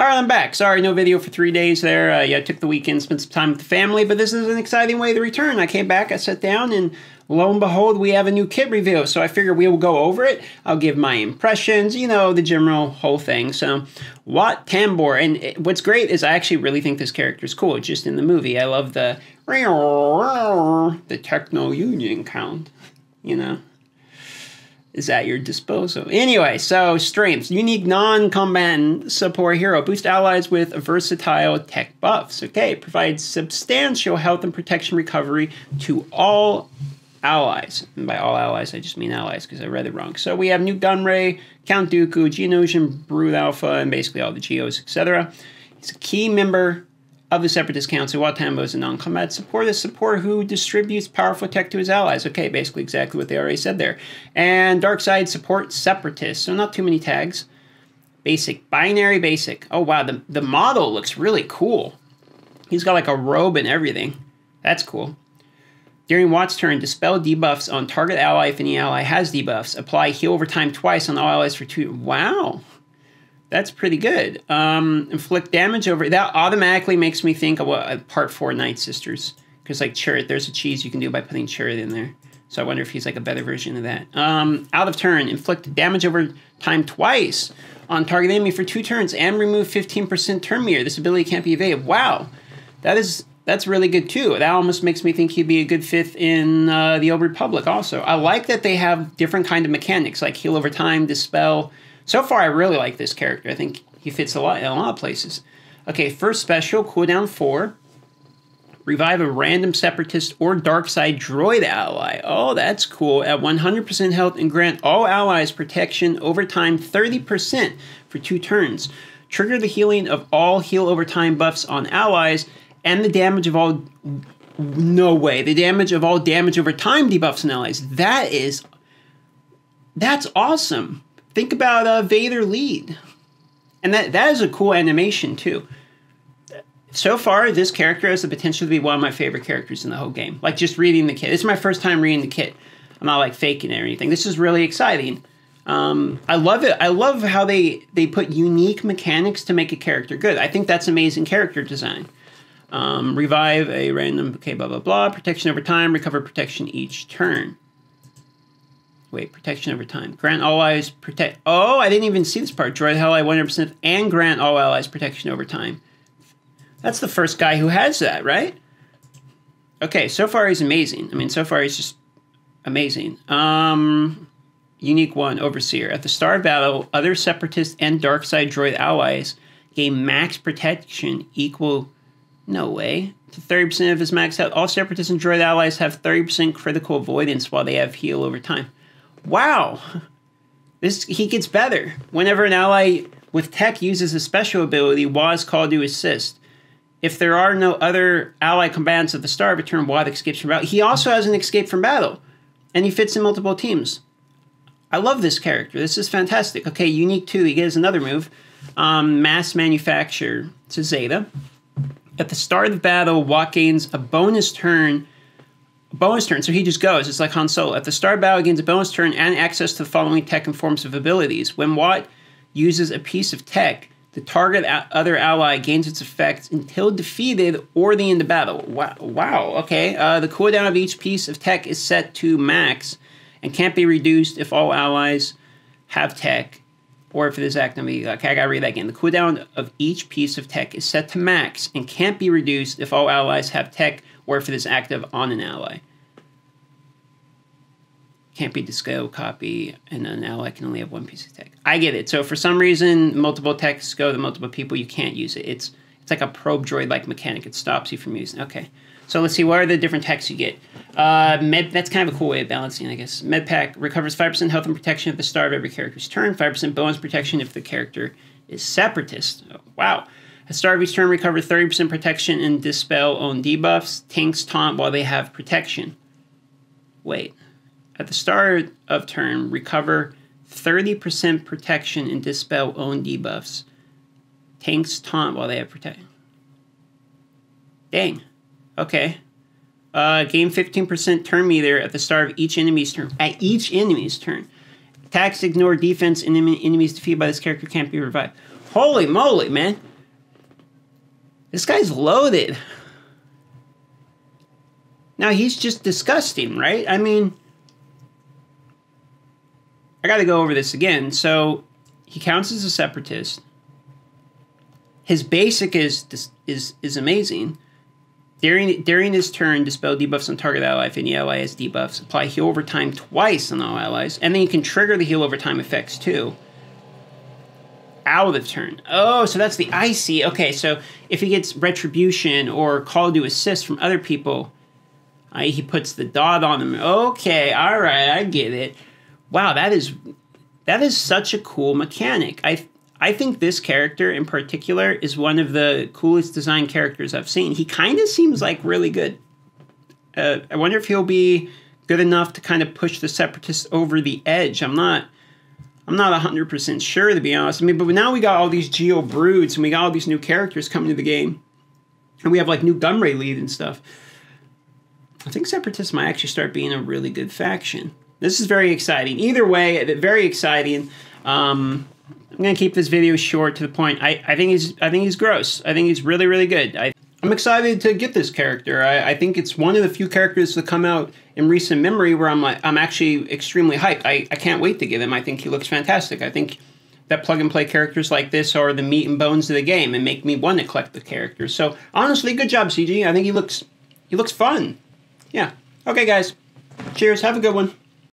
All right, I'm back. Sorry, no video for three days there. Uh, yeah, I took the weekend, spent some time with the family, but this is an exciting way to return. I came back, I sat down, and lo and behold, we have a new kit review. So I figure we will go over it. I'll give my impressions, you know, the general whole thing. So, Wat Tambor. And it, what's great is I actually really think this character is cool. Just in the movie, I love the the techno union count, you know is at your disposal. Anyway, so strengths. Unique non-combatant support hero. Boost allies with versatile tech buffs. Okay, provides substantial health and protection recovery to all allies. And by all allies, I just mean allies because I read it wrong. So we have Nute Gunray, Count Dooku, Geonosian, Brood Alpha, and basically all the Geos, etc. He's a key member of the Separatist Council, Wat Tambor is a non-combat support, a support who distributes powerful tech to his allies. Okay, basically exactly what they already said there. And Dark Side support Separatists, so not too many tags. Basic, binary basic. Oh wow, the, the model looks really cool. He's got like a robe and everything. That's cool. During Wat's turn, dispel debuffs on target ally if any ally has debuffs. Apply heal over time twice on all allies for two. Wow. That's pretty good. Um, inflict damage over that automatically makes me think of what part four Night Sisters because like Chirrut, there's a cheese you can do by putting Chirrut in there. So I wonder if he's like a better version of that. Um, out of turn, inflict damage over time twice on target enemy for two turns and remove 15% turn meter. This ability can't be evaded. Wow, that is that's really good too. That almost makes me think he'd be a good fifth in uh, the Old Republic. Also, I like that they have different kind of mechanics like heal over time, dispel so far, I really like this character. I think he fits a lot in a lot of places. Okay, first special, cooldown 4. Revive a random separatist or dark side droid ally. Oh, that's cool. At 100% health and grant all allies protection over time 30% for two turns. Trigger the healing of all heal over time buffs on allies and the damage of all. No way. The damage of all damage over time debuffs on allies. That is. That's awesome. Think about uh, Vader lead, and that that is a cool animation too. So far, this character has the potential to be one of my favorite characters in the whole game. Like just reading the kit. This is my first time reading the kit. I'm not like faking it or anything. This is really exciting. Um, I love it. I love how they they put unique mechanics to make a character good. I think that's amazing character design. Um, revive a random okay blah blah blah protection over time recover protection each turn Wait, protection over time. Grant all allies protect. Oh, I didn't even see this part. Droid ally 100% and grant all allies protection over time. That's the first guy who has that, right? Okay, so far he's amazing. I mean, so far he's just amazing. Um, unique one, Overseer. At the start of battle, other Separatist and Dark Side droid allies gain max protection equal. No way. To 30% of his max health. All Separatist and droid allies have 30% critical avoidance while they have heal over time wow, this he gets better. Whenever an ally with tech uses a special ability, Wat is called to assist. If there are no other ally combatants at the start of a turn, Wat escapes from battle. He also has an escape from battle, and he fits in multiple teams. I love this character. This is fantastic. Okay, unique too. He gets another move. Um, mass manufacture to Zeta. At the start of the battle, Wat gains a bonus turn bonus turn, so he just goes. It's like Han Solo. At the start of battle, gains a bonus turn and access to the following tech and forms of abilities. When Wat uses a piece of tech, the target other ally gains its effects until defeated or the end of battle. Wow, wow okay. Uh, the cooldown of each piece of tech is set to max and can't be reduced if all allies have tech or if it is active. Okay, I gotta read that again. The cooldown of each piece of tech is set to max and can't be reduced if all allies have tech or if it is active on an ally. Can't be disco copy, and an ally can only have one piece of tech. I get it. So for some reason, multiple techs go to multiple people. You can't use it. It's it's like a probe droid like mechanic. It stops you from using. Okay. So let's see what are the different techs you get. Uh, med that's kind of a cool way of balancing, I guess. Med pack recovers five percent health and protection at the start of every character's turn. Five percent bonus protection if the character is separatist. Oh, wow. At start of each turn, recover 30% protection and dispel own debuffs. Tanks taunt while they have protection. Wait. At the start of turn, recover 30% protection and dispel own debuffs. Tanks taunt while they have protection. Dang. Okay. Uh, gain 15% turn meter at the start of each enemy's turn. At each enemy's turn. Attacks ignore defense and enemies defeated by this character can't be revived. Holy moly, man. This guy's loaded. Now he's just disgusting, right? I mean, I got to go over this again. So he counts as a separatist. His basic is is is amazing. During, during his turn, dispel debuffs on target ally if any ally has debuffs. Apply heal over time twice on all allies. And then you can trigger the heal over time effects too. Of turn. Oh, so that's the icy. Okay, so if he gets retribution or call to assist from other people, uh, he puts the dot on them. Okay, all right, I get it. Wow, that is that is such a cool mechanic. I I think this character in particular is one of the coolest design characters I've seen. He kind of seems like really good. Uh, I wonder if he'll be good enough to kind of push the separatists over the edge. I'm not. I'm not 100% sure to be honest. I mean, but now we got all these Geo Broods and we got all these new characters coming to the game. And we have like Nute Gunray lead and stuff. I think Separatists might actually start being a really good faction. This is very exciting. Either way, very exciting. Um, I'm gonna keep this video short to the point. I, I think he's I think he's gross. I think he's really really good. I, I'm excited to get this character. I, I think it's one of the few characters to come out in recent memory where I'm like I'm actually extremely hyped. I, I can't wait to get him. I think he looks fantastic. I think that plug and play characters like this are the meat and bones of the game and make me want to collect the characters. So honestly, good job, CG. I think he looks he looks fun. Yeah. Okay, guys. Cheers. Have a good one.